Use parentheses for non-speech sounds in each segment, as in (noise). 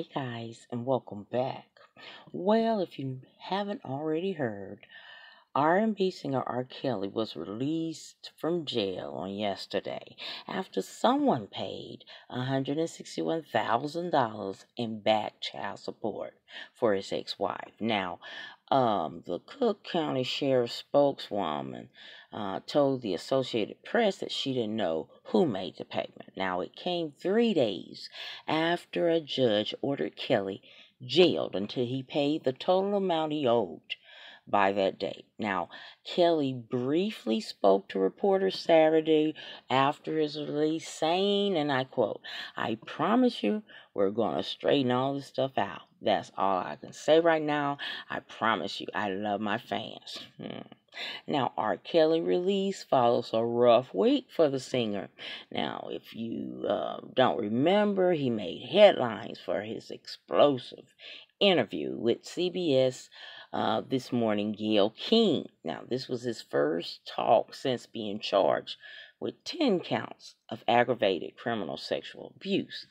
guys, and welcome back. Well, if you haven't already heard, R&B singer R. Kelly was released from jail on yesterday after someone paid $161,000 in back child support for his ex-wife. Now, um, the Cook County Sheriff's spokeswoman uh, told the Associated Press that she didn't know who made the payment. Now, it came three days after a judge ordered Kelly jailed until he paid the total amount he owed by that date. Now, Kelly briefly spoke to reporters Saturday after his release, saying, and I quote, I promise you, we're going to straighten all this stuff out. That's all I can say right now. I promise you, I love my fans. Hmm. Now, R. Kelly release follows a rough week for the singer. Now, if you uh, don't remember, he made headlines for his explosive interview with CBS uh, this morning, Gayle King. Now, this was his first talk since being charged with 10 counts of aggravated criminal sexual abuse.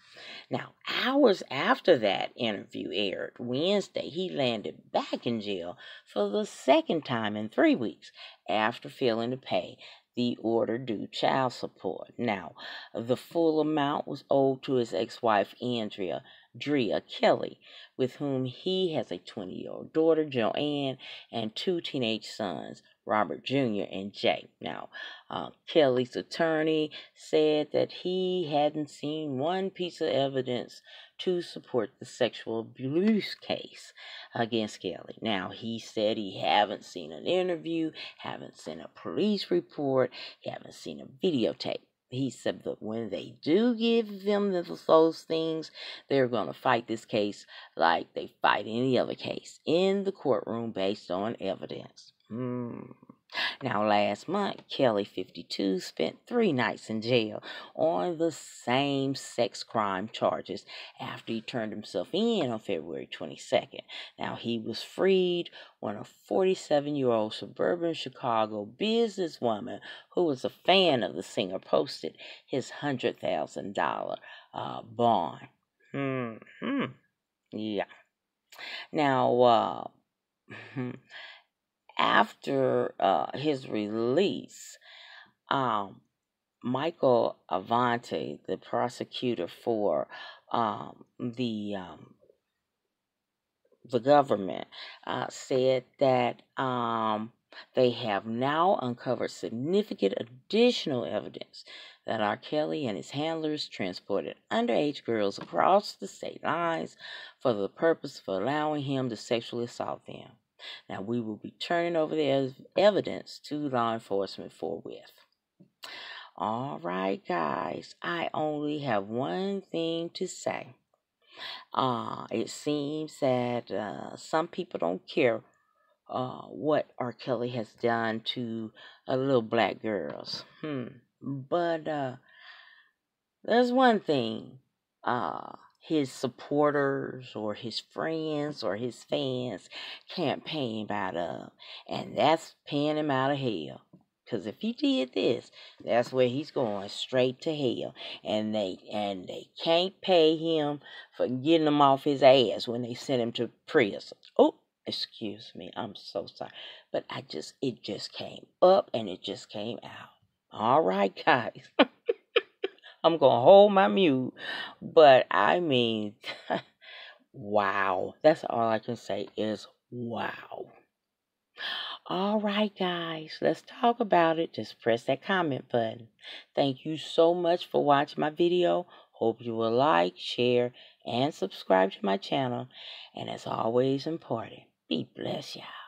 Now, hours after that interview aired Wednesday, he landed back in jail for the second time in three weeks after failing to pay the order due child support. Now, the full amount was owed to his ex wife, Andrea Drea Kelly, with whom he has a 20 year old daughter, Joanne, and two teenage sons, Robert Jr. and Jay. Now, uh, Kelly's attorney said that he hadn't seen one piece of evidence to support the sexual abuse case against Kelly. Now, he said he haven't seen an interview, haven't seen a police report, haven't seen a videotape he said that when they do give them those things, they're going to fight this case like they fight any other case in the courtroom based on evidence. Hmm. Now, last month, Kelly, 52, spent three nights in jail on the same sex crime charges after he turned himself in on February 22nd. Now, he was freed when a 47 year old suburban Chicago businesswoman who was a fan of the singer posted his $100,000 uh, bond. Hmm. hmm. Yeah. Now, uh, (laughs) after uh, his release, um, Michael Avenatti, the prosecutor for um, the um, the government, uh, said that um, they have now uncovered significant additional evidence that R. Kelly and his handlers transported underage girls across the state lines for the purpose of allowing him to sexually assault them. Now, we will be turning over the evidence to law enforcement forthwith. All right, guys, I only have one thing to say. Uh, it seems that uh, some people don't care uh, what R. Kelly has done to uh, little black girls. Hmm. But uh, there's one thing uh, his supporters or his friends or his fans can't pay him out of. And that's paying him out of hell. Because if he did this, that's where he's going straight to hell. And they and they can't pay him for getting him off his ass when they send him to prison. Oh, excuse me. I'm so sorry. But I just it just came up and it just came out. All right, (laughs) guys. I'm going to hold my mute. But I mean, (laughs) wow. That's all I can say is wow. All right, guys, let's talk about it. Just press that comment button. Thank you so much for watching my video. Hope you will like, share, and subscribe to my channel. And as always important, be blessed, y'all.